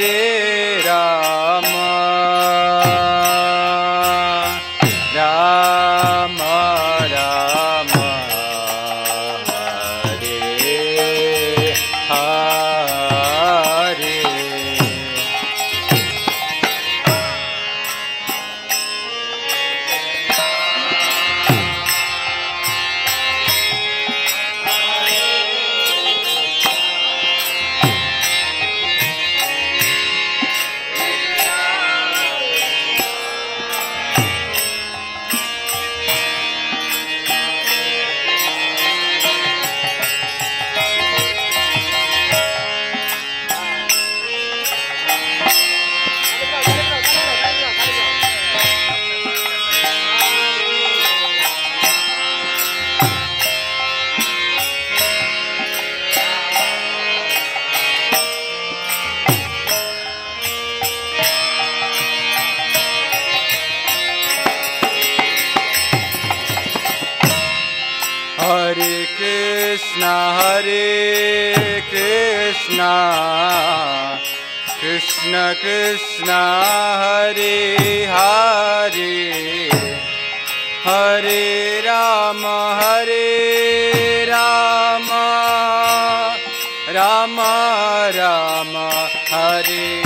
রে कृष्ण हरे हरे हरे राम हरे राम राम राम हरे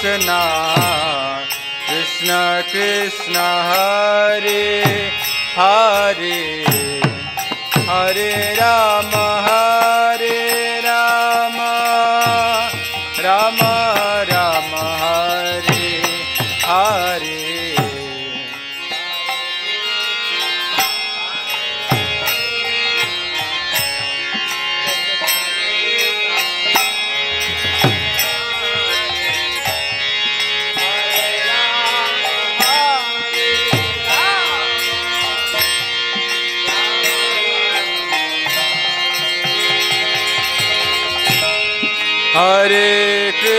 Krishna, Krishna Krishna Hare Hare Hare Rama. हरे के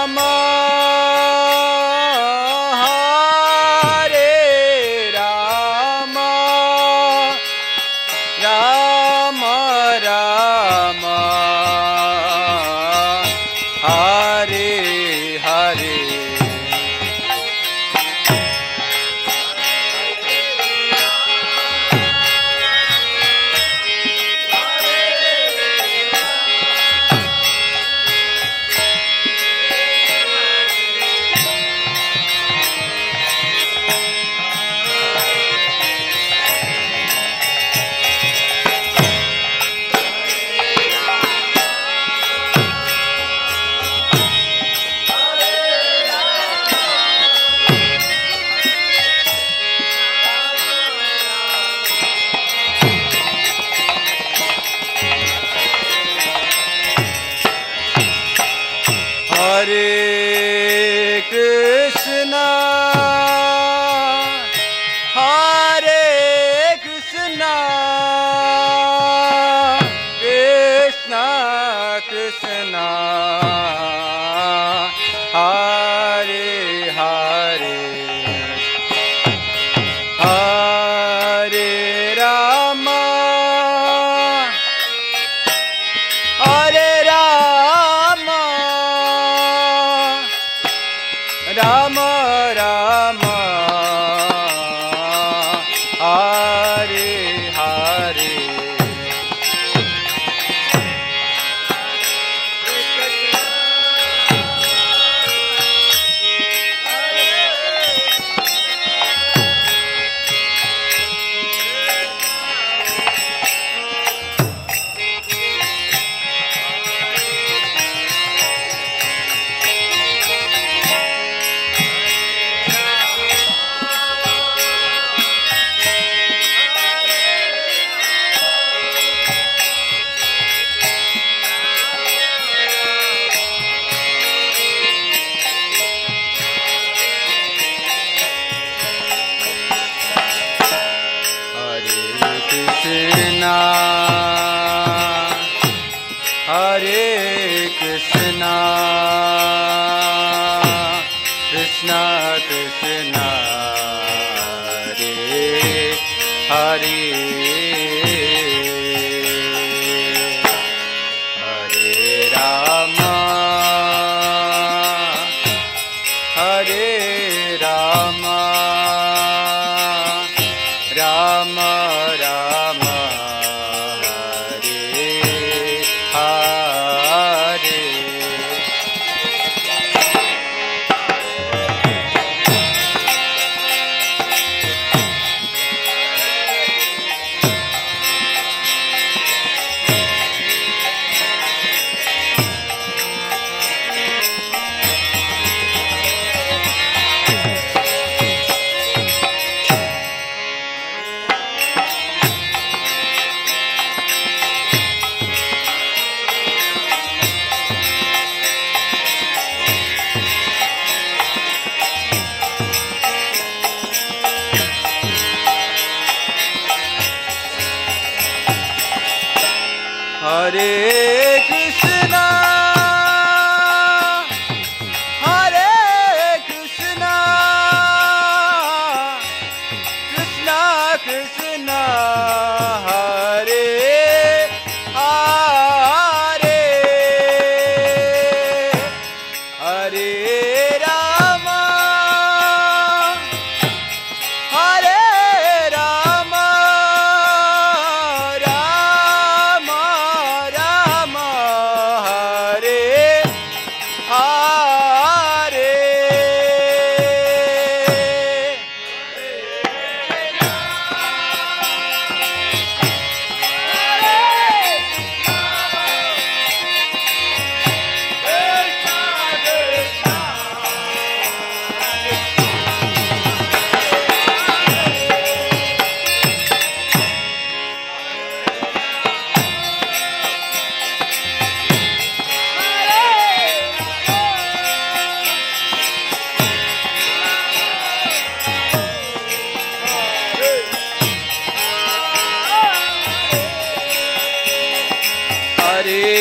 कृष्णा हरे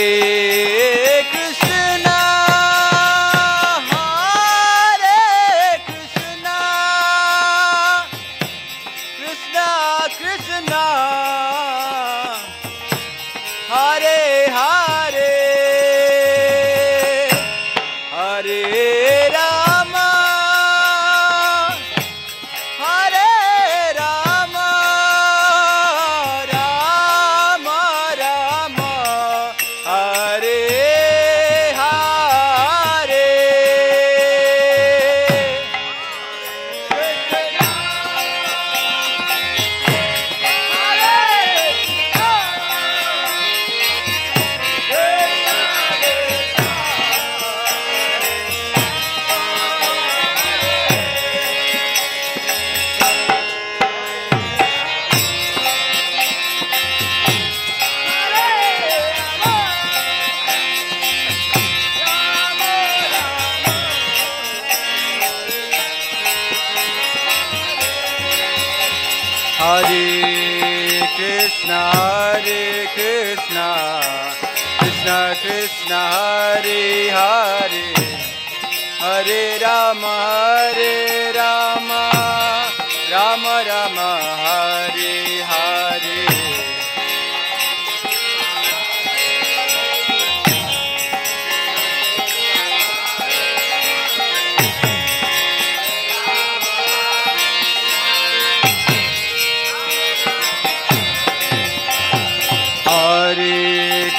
Eh...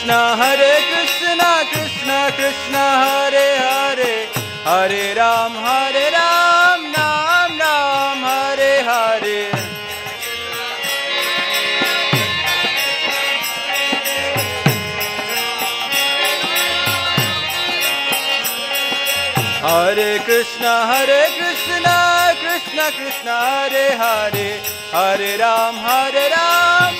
कृष्णा हरे कृष्णा कृष्णा कृष्णा हरे हरे हरे राम हरे राम नाम राम हरे हरे हरे कृष्णा हरे कृष्णा कृष्णा कृष्णा हरे हरे हरे राम हरे राम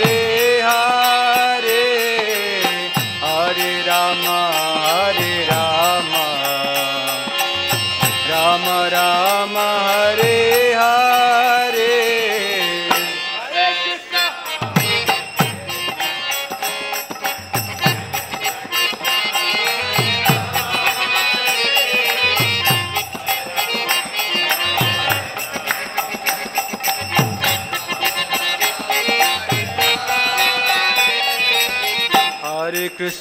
रे